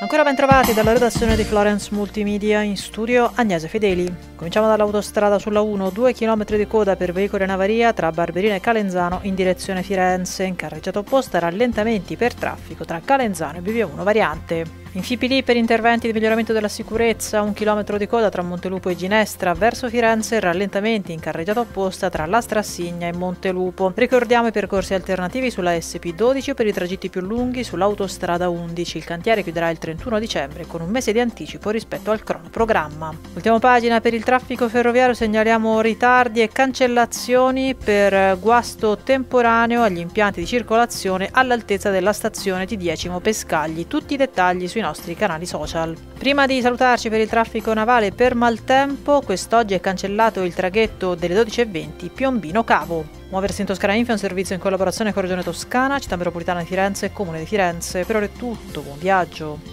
Ancora ben trovati dalla redazione di Florence Multimedia in studio Agnese Fedeli. Cominciamo dall'autostrada sulla 1, 2 km di coda per veicoli in avaria tra Barberina e Calenzano in direzione Firenze, in carreggiata opposta rallentamenti per traffico tra Calenzano e Bivia 1 variante. In Fipili per interventi di miglioramento della sicurezza, un chilometro di coda tra Montelupo e Ginestra, verso Firenze rallentamenti in carreggiata opposta tra La Strassigna e Montelupo. Ricordiamo i percorsi alternativi sulla SP12 per i tragitti più lunghi sull'autostrada 11. Il cantiere chiuderà il 31 dicembre con un mese di anticipo rispetto al cronoprogramma. Ultima pagina per il traffico ferroviario segnaliamo ritardi e cancellazioni per guasto temporaneo agli impianti di circolazione all'altezza della stazione di Diecimo Pescagli. Tutti i dettagli sui nostri canali social. Prima di salutarci per il traffico navale per maltempo, quest'oggi è cancellato il traghetto delle 12.20 Piombino-Cavo. Muoversi in Toscana Info è un servizio in collaborazione con Regione Toscana, Città Metropolitana di Firenze e Comune di Firenze. Per ora è tutto, buon viaggio!